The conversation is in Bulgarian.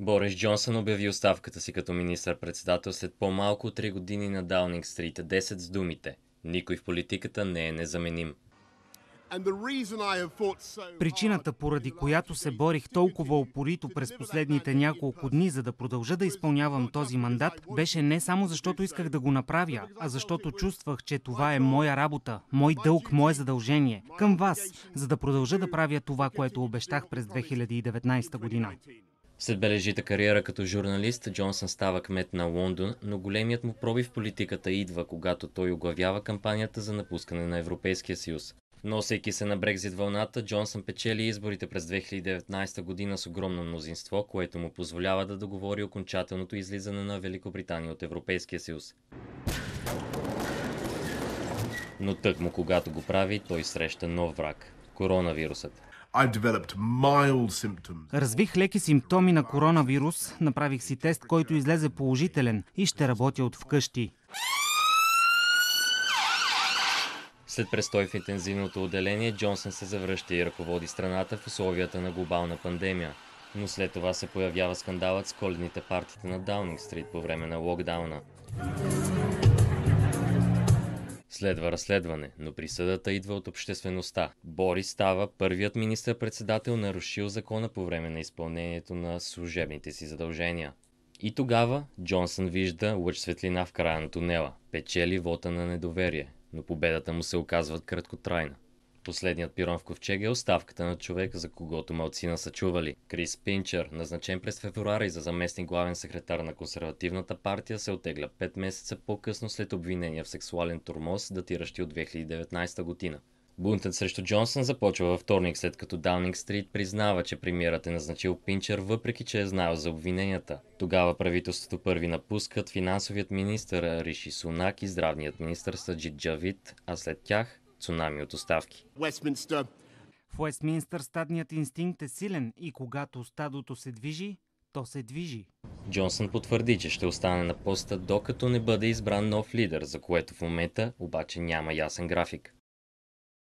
Борис Джонсън обяви оставката си като министър-председател след по-малко от 3 години на Даунинг Стрит 10 с думите «Никой в политиката не е незаменим». Причината, поради която се борих толкова опорито през последните няколко дни, за да продължа да изпълнявам този мандат, беше не само защото исках да го направя, а защото чувствах, че това е моя работа, мой дълг, мое задължение към вас, за да продължа да правя това, което обещах през 2019 година. След бележита кариера като журналист, Джонсън става кмет на Лондон, но големият му проби в политиката идва, когато той оглавява кампанията за напускане на Европейския съюз. Носейки се на Брекзит вълната, Джонсън печели изборите през 2019 година с огромно мнозинство, което му позволява да договори окончателното излизане на Великобритания от Европейския съюз. Но тък му когато го прави, той среща нов враг – коронавирусът. Развих леки симптоми на коронавирус, направих си тест, който излезе положителен и ще работя от вкъщи. След престой в интензивното отделение, Джонсън се завръща и ръководи страната в условията на глобална пандемия. Но след това се появява скандалът с коледните партите на Даунинг Стрит по време на локдауна. Следва разследване, но присъдата идва от обществеността. Борис става първият министър-председател нарушил закона по време на изпълнението на служебните си задължения. И тогава Джонсън вижда лъч светлина в края на тунела, печели вота на недоверие, но победата му се оказва краткотрайна. Последният пирон в ковчега е оставката на човек, за когото малцина са чували. Крис Пинчер, назначен през февруари за заместник главен секретар на консервативната партия, се отегля 5 месеца по-късно след обвинения в сексуален турмоз, датиращи от 2019 година. Бунтът срещу Джонсън започва във вторник, след като Даунинг Стрит признава, че премиерът е назначил Пинчер, въпреки че е знаел за обвиненията. Тогава правителството първи напускат финансовият министр Риши Сунак и здравният министр Саджид Джавид, а след тях цунами от оставки. В Уестминстър стадният инстинкт е силен и когато стадото се движи, то се движи. Джонсън потвърди, че ще остане на поста, докато не бъде избран нов лидер, за което в момента обаче няма ясен график.